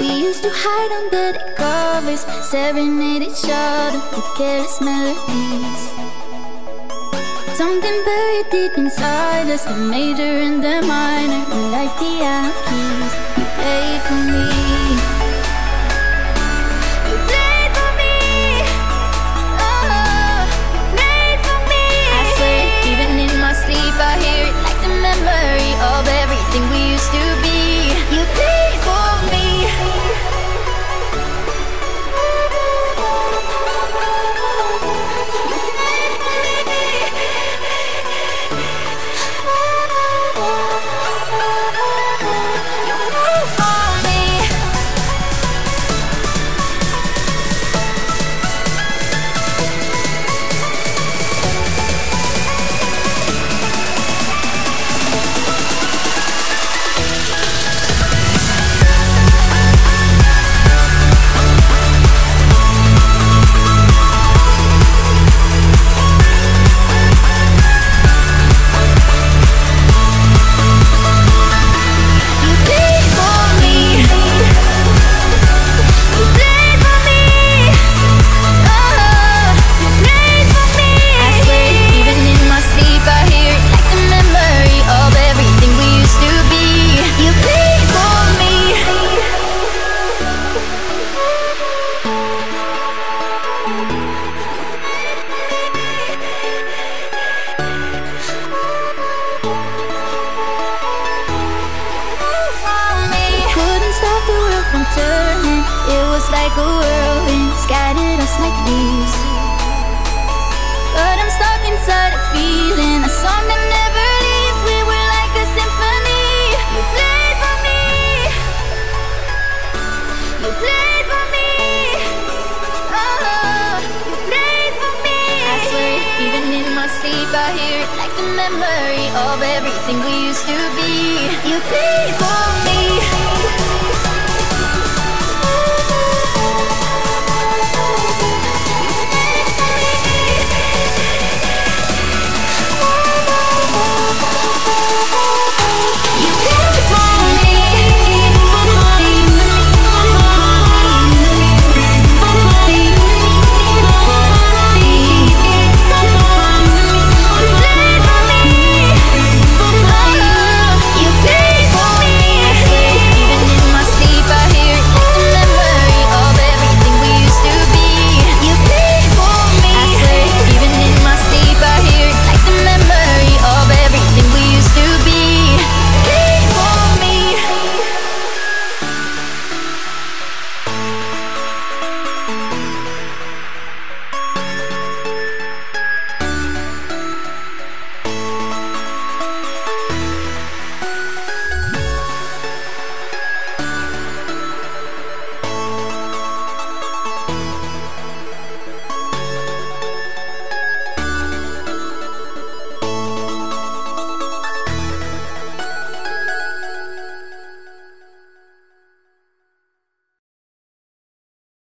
We used to hide under the covers, serenade each other with careless melodies. Something buried deep inside us, the major and the minor, like piano keys. It was like a whirlwind, scattered us like leaves. But I'm stuck inside a feeling, I like the memory of everything we used to be. You played for me.